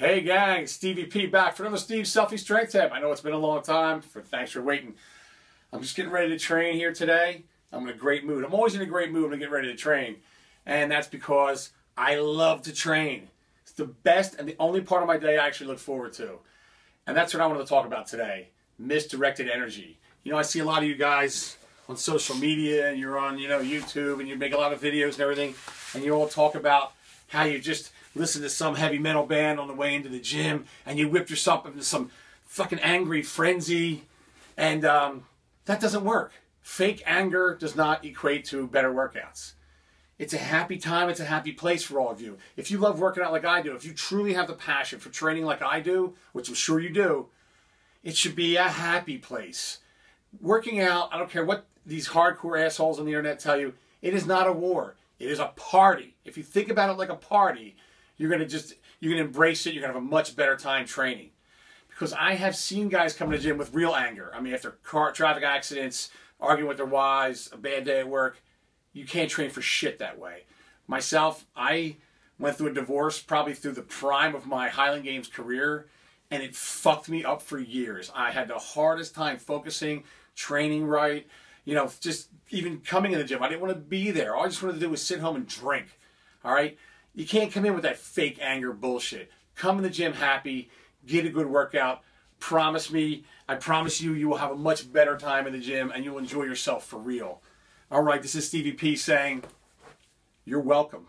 Hey gang, Stevie P back for another Steve Selfie Strength Tip. I know it's been a long time. For thanks for waiting. I'm just getting ready to train here today. I'm in a great mood. I'm always in a great mood when I get ready to train, and that's because I love to train. It's the best and the only part of my day I actually look forward to, and that's what I wanted to talk about today: misdirected energy. You know, I see a lot of you guys on social media, and you're on you know YouTube, and you make a lot of videos and everything, and you all talk about how you just listen to some heavy metal band on the way into the gym and you whip yourself into some fucking angry frenzy. And um, that doesn't work. Fake anger does not equate to better workouts. It's a happy time, it's a happy place for all of you. If you love working out like I do, if you truly have the passion for training like I do, which I'm sure you do, it should be a happy place. Working out, I don't care what these hardcore assholes on the internet tell you, it is not a war. It is a party. If you think about it like a party, you're going to just, you're going to embrace it. You're going to have a much better time training. Because I have seen guys come to the gym with real anger. I mean, after car traffic accidents, arguing with their wives, a bad day at work, you can't train for shit that way. Myself, I went through a divorce probably through the prime of my Highland Games career, and it fucked me up for years. I had the hardest time focusing, training right, you know, just even coming in the gym. I didn't want to be there. All I just wanted to do was sit home and drink. All right? You can't come in with that fake anger bullshit. Come in the gym happy, get a good workout. Promise me, I promise you, you will have a much better time in the gym and you'll enjoy yourself for real. All right, this is Stevie P saying, you're welcome.